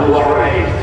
who are raised